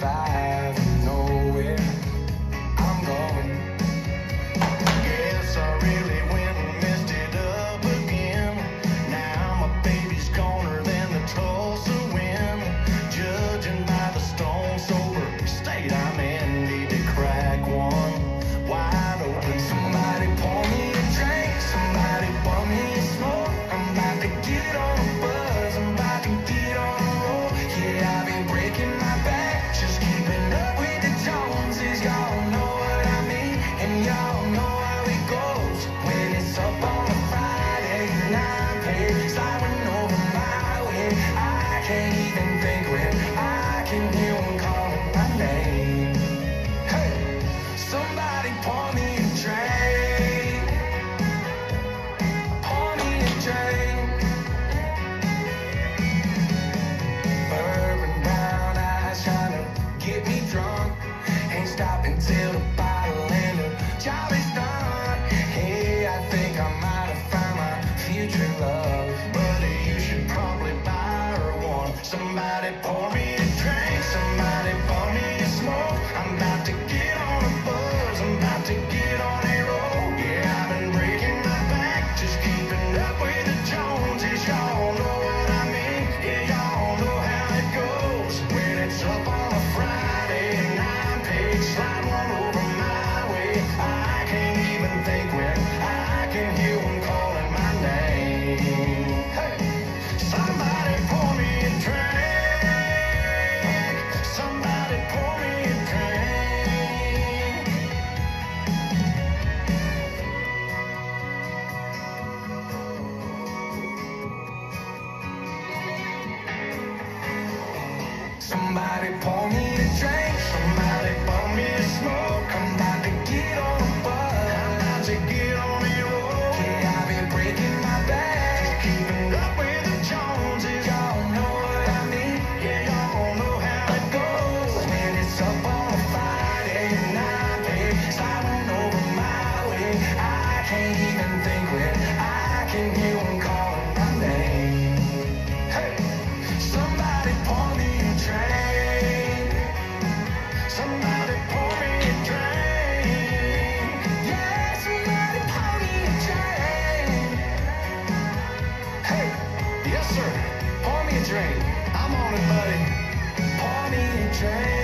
fire. stop and tell bottle and the job is done. Hey, I think I might have found my future love. But you should probably buy her one. Somebody pour me a drink, somebody pour me a smoke. I'm about to get on a buzz, I'm about to get on a roll. Yeah, I've been breaking my back, just keeping up with I can hear them calling my name. Hey, somebody pour me a drink. Somebody pour me a drink. Somebody pour me a drink. Somebody pour me a smoke. I'm about to get on. drink. I'm on it, buddy. Party and drink.